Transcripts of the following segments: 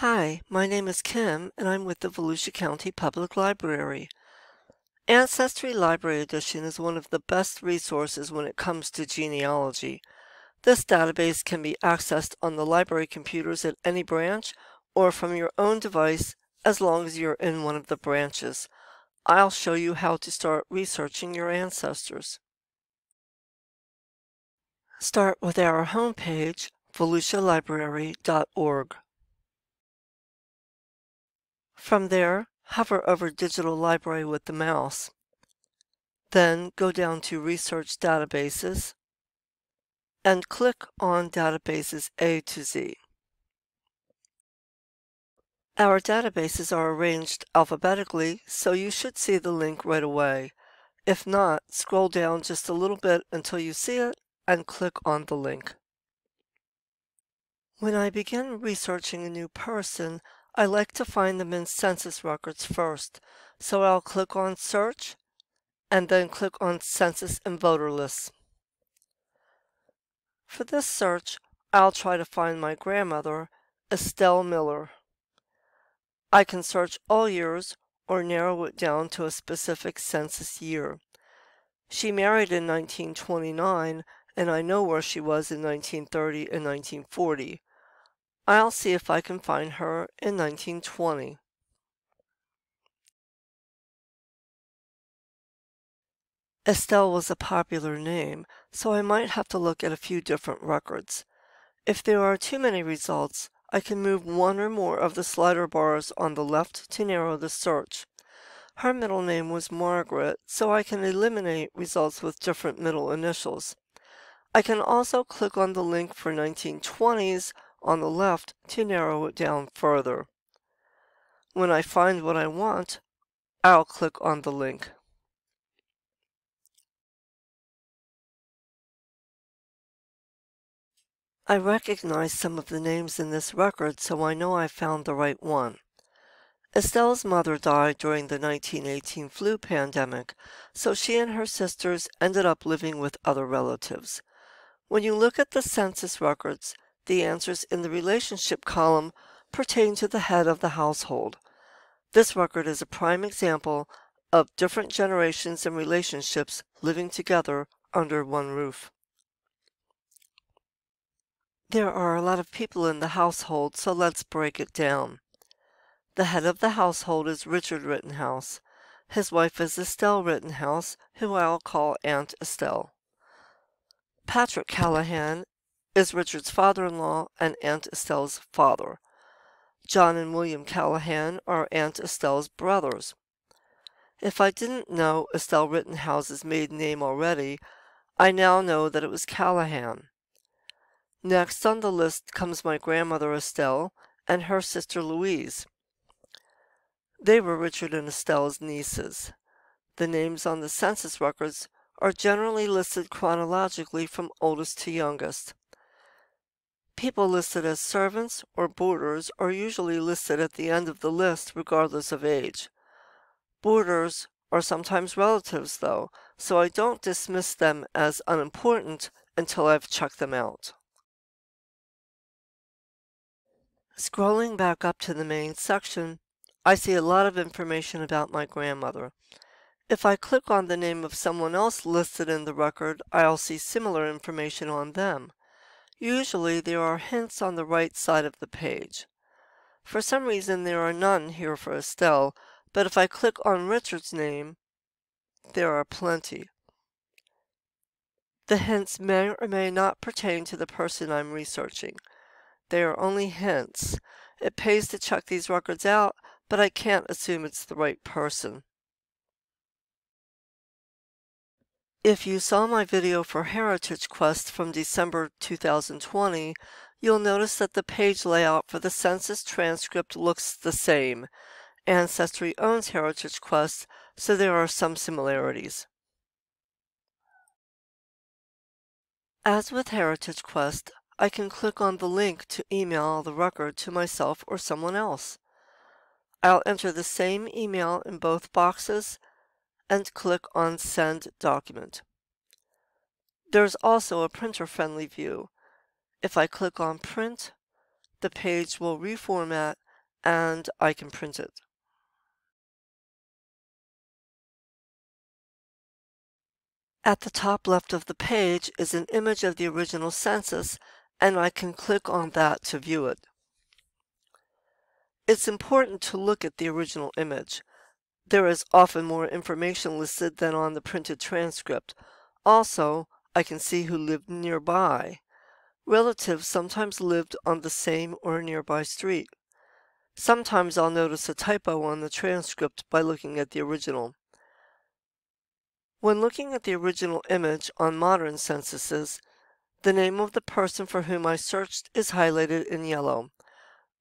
Hi, my name is Kim, and I'm with the Volusia County Public Library. Ancestry Library Edition is one of the best resources when it comes to genealogy. This database can be accessed on the library computers at any branch or from your own device as long as you're in one of the branches. I'll show you how to start researching your ancestors. Start with our homepage, volusialibrary.org. From there, hover over Digital Library with the mouse. Then go down to Research Databases and click on Databases A to Z. Our databases are arranged alphabetically, so you should see the link right away. If not, scroll down just a little bit until you see it and click on the link. When I begin researching a new person, I like to find them in census records first, so I'll click on Search and then click on Census and Voter Lists. For this search, I'll try to find my grandmother, Estelle Miller. I can search all years or narrow it down to a specific census year. She married in 1929, and I know where she was in 1930 and 1940. I'll see if I can find her in 1920. Estelle was a popular name, so I might have to look at a few different records. If there are too many results, I can move one or more of the slider bars on the left to narrow the search. Her middle name was Margaret, so I can eliminate results with different middle initials. I can also click on the link for 1920s on the left to narrow it down further. When I find what I want, I'll click on the link. I recognize some of the names in this record, so I know I found the right one. Estelle's mother died during the 1918 flu pandemic, so she and her sisters ended up living with other relatives. When you look at the census records, the answers in the relationship column pertain to the head of the household. This record is a prime example of different generations and relationships living together under one roof. There are a lot of people in the household, so let's break it down. The head of the household is Richard Rittenhouse. His wife is Estelle Rittenhouse, who I'll call Aunt Estelle. Patrick Callahan is Richard's father-in-law and Aunt Estelle's father. John and William Callahan are Aunt Estelle's brothers. If I didn't know Estelle Rittenhouse's maiden name already, I now know that it was Callahan. Next on the list comes my grandmother Estelle and her sister Louise. They were Richard and Estelle's nieces. The names on the census records are generally listed chronologically from oldest to youngest. People listed as servants or boarders are usually listed at the end of the list regardless of age. Boarders are sometimes relatives though, so I don't dismiss them as unimportant until I've checked them out. Scrolling back up to the main section, I see a lot of information about my grandmother. If I click on the name of someone else listed in the record, I'll see similar information on them. Usually there are hints on the right side of the page. For some reason there are none here for Estelle, but if I click on Richard's name, there are plenty. The hints may or may not pertain to the person I'm researching. They are only hints. It pays to check these records out, but I can't assume it's the right person. If you saw my video for Heritage Quest from December 2020, you'll notice that the page layout for the census transcript looks the same. Ancestry owns Heritage Quest, so there are some similarities. As with Heritage Quest, I can click on the link to email the record to myself or someone else. I'll enter the same email in both boxes and click on Send Document. There's also a printer-friendly view. If I click on Print, the page will reformat and I can print it. At the top left of the page is an image of the original census and I can click on that to view it. It's important to look at the original image. There is often more information listed than on the printed transcript. Also, I can see who lived nearby. Relatives sometimes lived on the same or nearby street. Sometimes I'll notice a typo on the transcript by looking at the original. When looking at the original image on modern censuses, the name of the person for whom I searched is highlighted in yellow.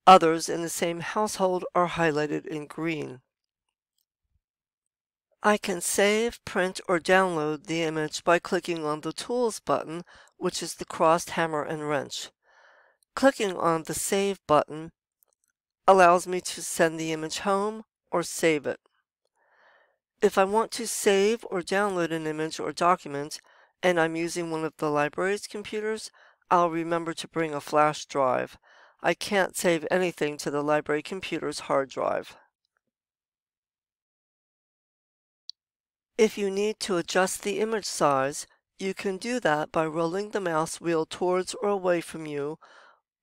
Others in the same household are highlighted in green. I can save, print, or download the image by clicking on the Tools button, which is the crossed hammer and wrench. Clicking on the Save button allows me to send the image home or save it. If I want to save or download an image or document, and I'm using one of the library's computers, I'll remember to bring a flash drive. I can't save anything to the library computer's hard drive. If you need to adjust the image size, you can do that by rolling the mouse wheel towards or away from you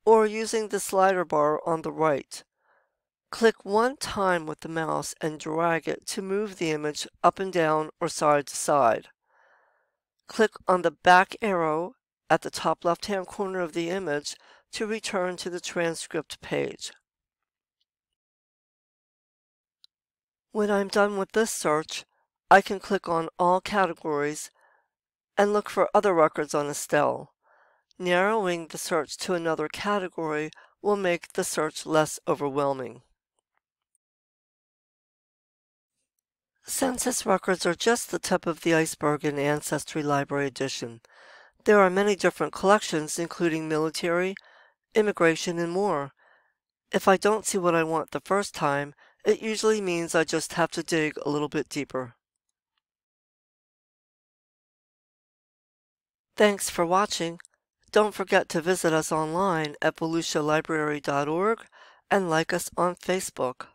or using the slider bar on the right. Click one time with the mouse and drag it to move the image up and down or side to side. Click on the back arrow at the top left-hand corner of the image to return to the transcript page. When I'm done with this search, I can click on All Categories and look for other records on Estelle. Narrowing the search to another category will make the search less overwhelming. Census records are just the tip of the iceberg in Ancestry Library Edition. There are many different collections, including military, immigration, and more. If I don't see what I want the first time, it usually means I just have to dig a little bit deeper. Thanks for watching. Don't forget to visit us online at volusialibrary.org and like us on Facebook.